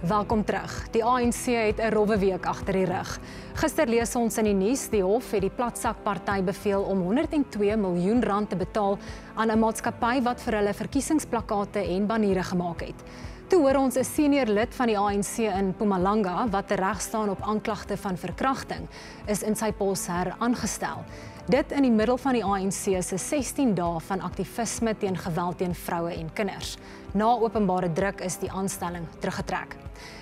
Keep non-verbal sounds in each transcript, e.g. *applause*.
Welkom terug. Die ANC het 'n rowwe week agter die rug. Gister lees ons in die nuus die hof het die platsakparty beveel om 102 miljoen rand te betaal aan 'n maatskappy wat vir hulle verkiesingsplakate en baniere gemaak het. Toe hoor ons 'n senior lid van die ANC in Mpumalanga wat tereg staan op aanklagte van verkrachting, is in sy pos heraangestel. Dit in die middel van die ANC se 16 dae van aktivisme teen geweld teen vroue en kinders. Na openbare druk is die aanstelling teruggetrek.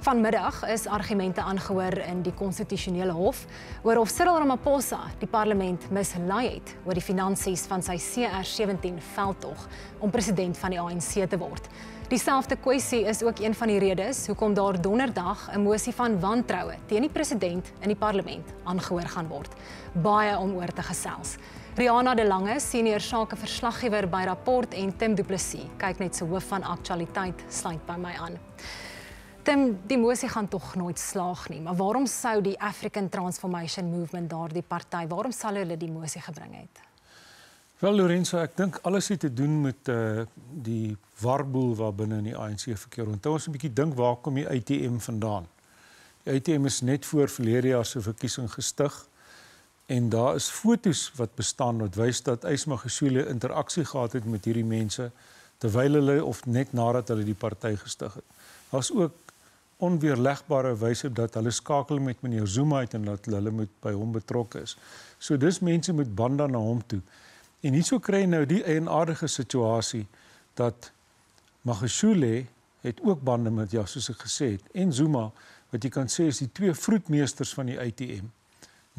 Vanmiddag is argumente aangehoor in die konstitusionele hof oor of Cyril Ramaphosa die parlement mislei het oor die finansies van sy CR17 veldtog om president van die ANC te word. Dieselfde kwessie is ook een van die redes hoekom daar donderdag 'n mosie van wantroue teen die president in die parlement aangehoor gaan word. Baie om oor te gesels. Riana de Lange, senior sake verslaggewer by Rapport en Tim Du Plessis, kyk net so hoof van aktualiteit sluit by my aan. Tim, die mosie gaan tog nooit slaag nie, maar waarom sou die African Transformation Movement daardie party, waarom sal hulle die mosie gebring het? Wel Lorenzo, ek dink alles het te doen met uh die warboel wat binne in die ANC verkeer. Onthou ons 'n bietjie dink waar kom die ATM vandaan? Die ATM is net voor verlede jaar se verkiesing gestig en daar is fotos wat bestaan wat wys dat Ysma Gesule interaksie gehad het met hierdie mense terwyl hulle of net nadat hulle die party gestig het. Daar's ook onweerlegbare wyse dat hulle skakel met meneer Zuma uit en dat hulle moet by hom betrokke is. So dis mense met bande na hom toe. En hierso kry nou die eienaardige situasie dat Magashule het ook bande met ja soos ek gesê het en Zuma wat jy kan sê is die twee vroedmeesters van die ATM.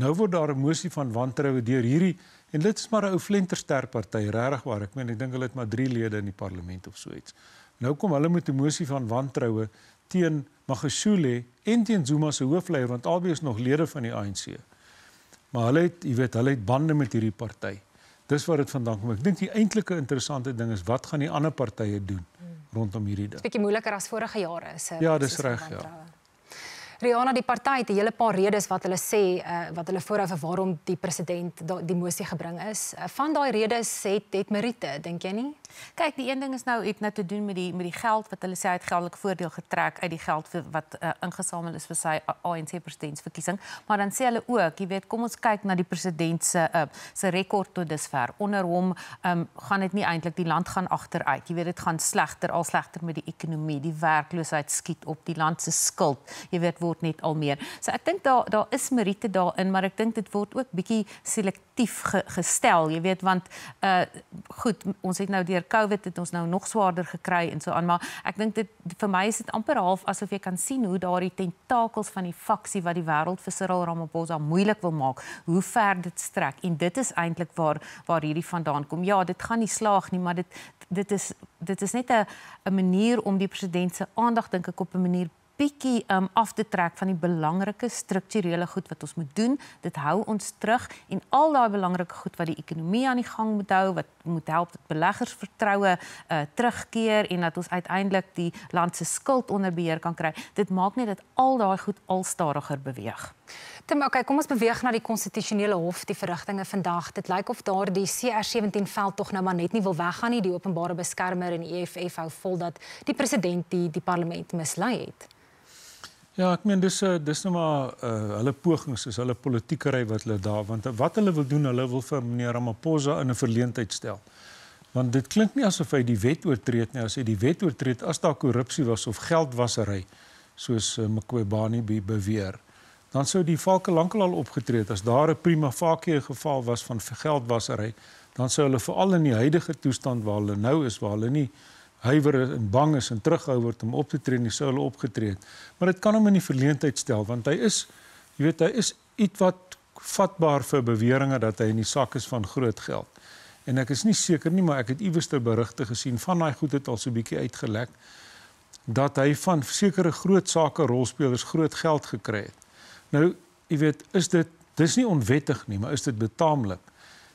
Nou word daar 'n mosie van wantroue deur hierdie en dit is maar 'n ou flenterster party regtig waar ek meen ek dink hulle het maar 3 lede in die parlement of so iets. Nou kom hulle met 'n mosie van wantroue teen Magashule en teen Zuma se hoofleier want albei is nog lede van die ANC. Maar hulle het, jy weet, hulle het bande met hierdie party. Dis waar dit vandaan kom. Ek dink die eintlike interessante ding is wat gaan die ander partye doen rondom hierdie ding. 'n Bietjie moeiliker as vorige jare se. Ja, dis reg, ja. Rihanna die party het 'n hele paar redes wat hulle sê uh, wat hulle voorhou vir waarom die president die mosie gebring is. Uh, van daai redes het het Merite, dink jy nie? Kyk, die een ding is nou het nou te doen met die met die geld wat hulle sê hy het geldelike voordeel getrek uit die geld vir, wat uh, ingesamel is vir sy ANC presidentsverkiesing, maar dan sê hulle ook, jy weet, kom ons kyk na die president se uh, se rekord tot dusver. Onder hom um, gaan dit nie eintlik die land gaan agteruit. Jy weet dit gaan slegter al slegter met die ekonomie, die werkloosheid skiet op, die land se skuld. Jy weet word net al meer. So ek dink daar daar is meriete daarin, maar ek dink dit word ook bietjie selektief ge, gestel, jy weet, want uh goed, ons het nou deur COVID het ons nou nog swaarder gekry en so aan, maar ek dink dit vir my is dit amper half asof jy kan sien hoe daardie tentakels van die faksie wat die wêreld vir Cyril Ramaphosa moeilik wil maak, hoe ver dit strek en dit is eintlik waar waar hierdie vandaan kom. Ja, dit gaan nie slaag nie, maar dit dit is dit is net 'n 'n manier om die president se aandag dink ek op 'n manier bietjie um, af te trek van die belangrike strukturele goed wat ons moet doen. Dit hou ons terug en al daai belangrike goed wat die ekonomie aan die gang moet hou, wat moet help dat beleggers vertroue uh, terugkeer en dat ons uiteindelik die land se skuld onder beheer kan kry. Dit maak net dat al daai goed al stadiger beweeg. Tim, okay, kom ons beweeg na die konstitusionele hof, die verrigtinge vandag. Dit lyk of daardie CR17 veld tog nou maar net nie wil weggaan nie. Die openbare beskermer en die EFF hou vol dat die president die die parlement mislei het. Ja, ek meen dis eh, dis nou maar uh, hulle pogings, is hulle politiekery wat hulle daar want wat hulle wil doen, hulle wil vir meneer Ramaphosa in 'n verleentheid stel. Want dit klink nie asof hy die wet oortree het nie, as hy die wet oortree het as daar korrupsie was of geldwasery soos uh, Mqobani beweer. Dan sou die valke lankal al opgetree het as daar 'n prima facie geval was van geldwasery, dan sou hulle veral in die huidige toestand waar hulle nou is, waar hulle nie huiwer en bang is en terughou word om op te tree, nie sou hulle opgetree het. Maar dit kan hom in die verleentheid stel want hy is jy weet hy is ietwat vatbaar vir beweringe dat hy in die sak is van groot geld. En ek is nie seker nie, maar ek het iewers ter berigte gesien van daai goed het al so 'n bietjie uitgelek dat hy van sekere groot sake rolspelers groot geld gekry het. Nou, jy weet, is dit dis nie onwettig nie, maar is dit betaamlik?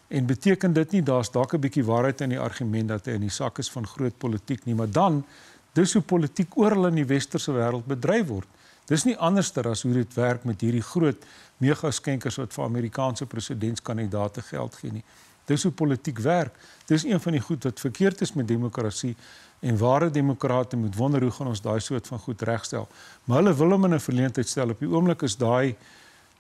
En beteken dit nie daar's dalk 'n bietjie waarheid in die argument dat hy in die sak is van groot politiek nie, maar dan dis hoe politiek oral in die westerse wêreld bedryf word. Dis nie anderster as hoe dit werk met hierdie groot mega skenkers wat vir Amerikaanse presidentskandidaate geld gee nie. Dis hoe politiek werk. Dis een van die goed wat verkeerd is met demokrasie en ware demokrate moet wonder hoe gaan ons daai soort van goed regstel. Maar hulle wil hom in 'n verleentheid stel. Op die oomblik is daai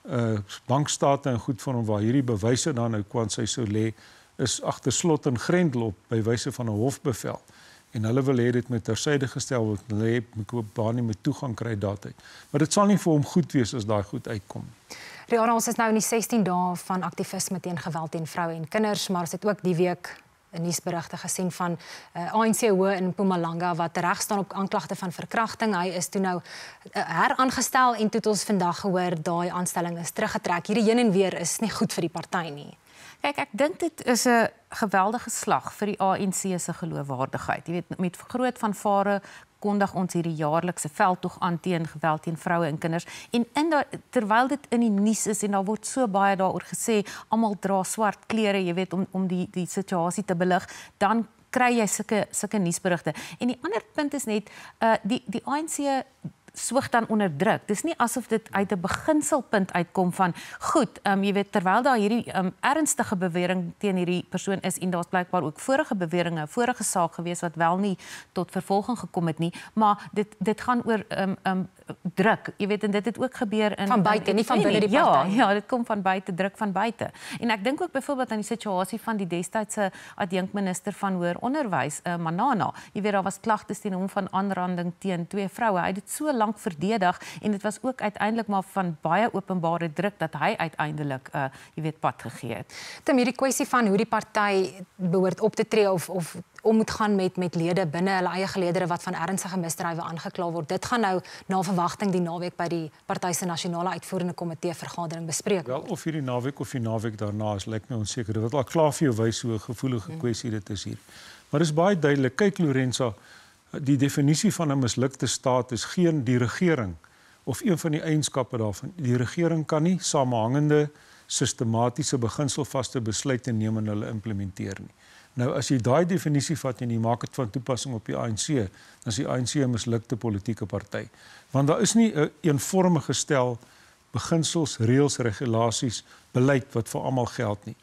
uh bankstate en goed van hom waar hierdie bewyse dan nou kwant sy sou lê is agter slot en grendel op by wyse van 'n hofbevel. En hulle wil hê dit moet tersyde gestel word hulle het Mkobani nie met toegang kry daartoe maar dit sal nie vir hom goed wees as daai goed uitkom Rihanna ons is nou in die 16 dae van aktivisme teen geweld teen vroue en kinders maar ons het ook die week nuusberigte gesien van uh, eh, ANC hoë in Mpumalanga wat reg staan op aanklagte van verkrachting. Hy is toe nou uh, heraangestel en toe het ons vandag gehoor daai aanstelling is teruggetrek. Hierdie heen en weer is nie goed vir die party nie. Kyk, ek dink dit is 'n geweldige slag vir die ANC se geloofwaardigheid. Jy weet met groot vanvare kondig ons hierdie jaarlikse veldtog aan teen geweld teen vroue en kinders. En in da, terwyl dit in die nuus is en daar word so baie daaroor gesê almal dra swart klere jy weet om om die die situasie te belig dan kry jy sulke sulke nuusberigte. En die ander punt is net uh die die ANC soog dan onder druk. Dis nie asof dit uit 'n beginselpunt uitkom van goed, ehm um, jy weet terwyl daar hierdie ehm um, ernstige bewering teen hierdie persoon is en daar's blykbaar ook vorige beweringe, vorige saak gewees wat wel nie tot vervolging gekom het nie, maar dit dit gaan oor ehm um, ehm um, druk. Jy weet en dit het ook gebeur in van buite, nie van binne die party. Ja, *laughs* ja, dit kom van buite, druk van buite. En ek dink ook byvoorbeeld aan die situasie van die destydse adjunkminister van hoër onderwys, uh, Manana. Jy weet daar was klagtes teen hom van aanranding teen twee vroue. Hy het dit so lank verdedig en dit was ook uiteindelik maar van baie openbare druk dat hy uiteindelik uh jy weet pad gegee het. Dit hierdie kwessie van hoe die party behoort op te tree of of om moet gaan met met lede binne hulle eie geleedere wat van ernstige misdrywe aangekla word. Dit gaan nou na verwagting die naweek by die party se nasionale uitvoerende komitee vergadering bespreek word. Wel of hierdie naweek of die naweek daarna is lyk my onseker. Dit wil al klaar vir jou wys hoe 'n gevoelige hmm. kwessie dit is hier. Maar dis baie duidelik. Kyk Lorenza, die definisie van 'n mislukte staat is geen die regering of een van die eienskappe daarvan. Die regering kan nie samehangende sistematiese beginselvaste besluite neem en hulle implementeer nie. Nou as jy daai definisie vat en jy maak dit van toepassing op die ANC, dan is die ANC 'n mislukte politieke party. Want daar is nie 'n een eenvormige stel beginsels, reëls, regulasies, beleid wat vir almal geld nie.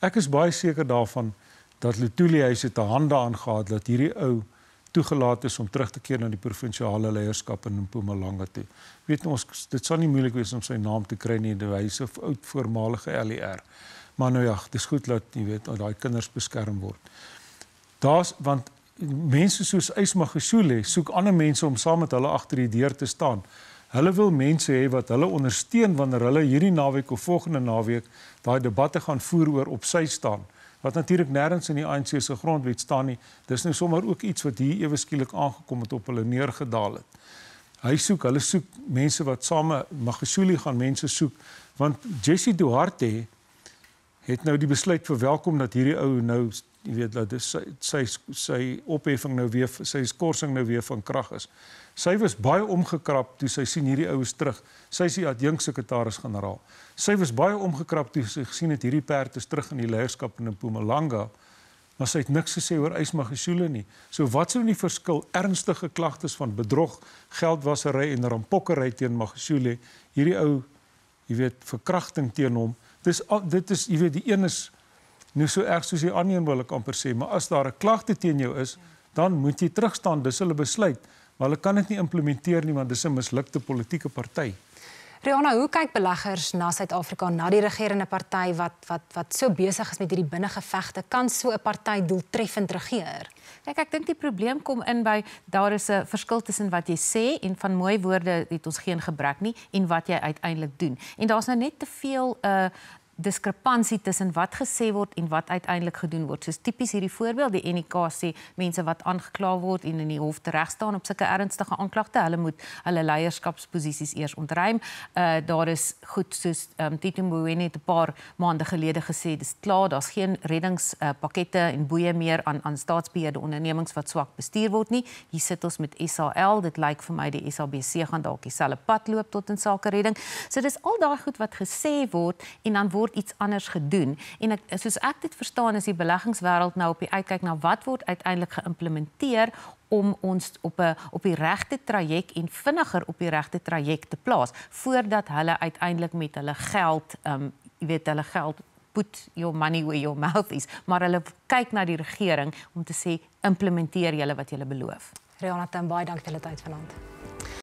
Ek is baie seker daarvan dat Lutuli hy se te hande aangegaan dat hierdie ou toegelaat is om terug te keer na die provinsiale leierskap in Mpumalanga toe. Weet ons dit sal nie moeilik wees om sy naam te kry nie, hy is 'n oud voormalige LER. Maar nou ja, dis goed dat jy weet dat daai kinders beskerm word. Daar's want mense soos Ysmagashule soek ander mense om saam met hulle agter die deur te staan. Hulle wil mense hê wat hulle ondersteun wanneer hulle hierdie naweek of volgende naweek daai debatte gaan voer oor op sy staan wat natuurlik nêrens in die ANC se grondwet staan nie. Dis nou sommer ook iets wat hier ewe skielik aangekom het op hulle neergedaal het. Hy soek, hulle soek mense wat same Magashule gaan mense soek want Jesse Duarte het nou die besluit verwelkom dat hierdie ou nou jy weet dat sy sy sy opheffing nou weer sy skorsing nou weer van krag is. Sy was baie omgekrap toe sy sien hierdie oues terug. Sy is die adjunksekretaris-generaal. Sy was baie omgekrap toe sy gesien het hierdie perd is terug in die leierskap in Mpumalanga. Maar sy het niks gesê oor Ysmagashule nie. So wat sou nie verskil ernstige klagtes van bedrog, geldwasery en rampokkery teen Magashule, hierdie ou, jy weet, verkrachting teen hom. Dis dit is jy weet die een is nou so erg soos die ander een wil ek amper sê, maar as daar 'n klagte teen jou is, dan moet jy terugstaan. Dis hulle besluit maar hulle kan dit nie implementeer nie want dis 'n mislukte politieke party. Rihanna, hoe kyk beleggers na Suid-Afrika na die regerende party wat wat wat so besig is met hierdie binnengevegte? Kan so 'n party doeltreffend regeer? Kyk, ek dink die probleem kom in by daar is 'n verskil tussen wat jy sê en van mooi woorde het ons geen gebrek nie en wat jy uiteindelik doen. En daar's nou net te veel 'n uh, diskrepansie tussen wat gesê word en wat uiteindelik gedoen word. Soos tipies hierdie voorbeeld, die NK sê mense wat aangekla word en in die hof tereg staan op sulke ernstige aanklagte, hulle moet hulle leierskapsposisies eers ontruim. Uh daar is goed soos um, Tito Mboweni het 'n paar maande gelede gesê dis klaar, daar's geen reddingspakkette uh, en boeye meer aan aan staatsbeheerde ondernemings wat swak bestuur word nie. Hier sit ons met SAL. Dit lyk vir my die SABC gaan dalk dieselfde pad loop tot in sake redding. So dis al daai goed wat gesê word en dan word word iets anders gedoen en ek soos ek dit verstaan is die beleggingswêreld nou op die uitkyk na wat word uiteindelik geïmplementeer om ons op 'n op die regte traject en vinniger op die regte traject te plaas voordat hulle uiteindelik met hulle geld um, jy weet hulle geld put your money where your mouth is, maar hulle kyk na die regering om te sê implementeer julle wat julle beloof. Rihanna Tambaai, dankie vir julle tyd vanaand.